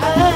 哎。